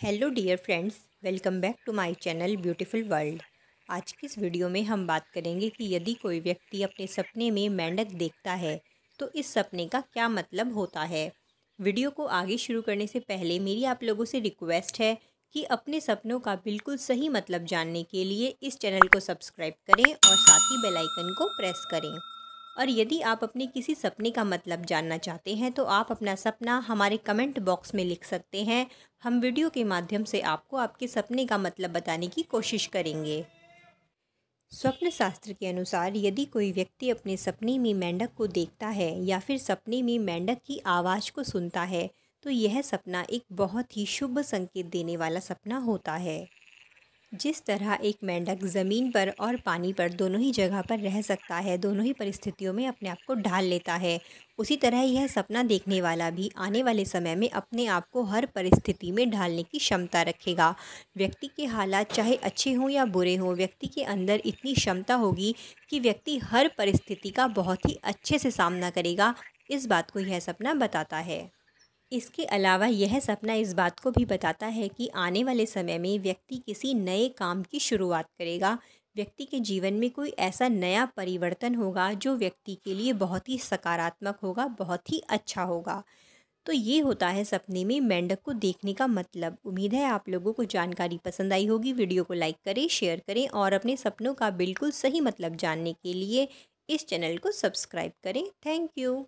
Hello dear friends welcome back to my channel beautiful world आज की इस video में हम बात करेंगे कि यदि कोई व्यक्ति अपने सपने में मेंढक देखता है तो इस सपने का क्या मतलब होता है? वीडियो को आगे शुरू करने से पहले मेरी आप लोगों से रिक्वेस्ट है कि अपने सपनों का बिल्कुल सही मतलब जानने के लिए इस चैनल को सब्सक्राइब करें और साथ ही बेलाइकन को प्रेस करें। और यदि आप अपने किसी सपने का मतलब जानना चाहते हैं तो आप अपना सपना हमारे कमेंट बॉक्स में लिख सकते हैं। हम वीडियो के माध्यम से आपको आपके सपने का मतलब बताने की कोशिश करेंगे। स्वप्न शास्त्र के अनुसार, यदि कोई व्यक्ति अपने सपने में मेंढक को देखता है या फिर सपने में मेंढक की आवाज़ को सुनता है तो यह सपना एक बहुत ही शुभ संकेत देने वाला सपना होता है। जिस तरह एक मेंढक ज़मीन पर और पानी पर दोनों ही जगह पर रह सकता है, दोनों ही परिस्थितियों में अपने आप को ढाल लेता है। उसी तरह यह सपना देखने वाला भी आने वाले समय में अपने आप को हर परिस्थिति में ढालने की क्षमता रखेगा। व्यक्ति के हालात चाहे अच्छे हों या बुरे हों, व्यक्ति के अंदर इतनी क्षमता होगी कि व्यक्ति हर परिस्थिति का बहुत ही अच्छे से सामना करेगा। इस बात को यह सपना बताता है। इसके अलावा यह सपना इस बात को भी बताता है कि आने वाले समय में व्यक्ति किसी नए काम की शुरुआत करेगा। व्यक्ति के जीवन में कोई ऐसा नया परिवर्तन होगा जो व्यक्ति के लिए बहुत ही सकारात्मक होगा, बहुत ही अच्छा होगा। तो ये होता है सपने में मेंढक को देखने का मतलब। उम्मीद है आप लोगों को जानकारी पसंद आई होगी। वीडियो को लाइक करें, शेयर करें और अपने सपनों का बिल्कुल सही मतलब जानने के लिए इस चैनल को सब्सक्राइब करें। Thank you.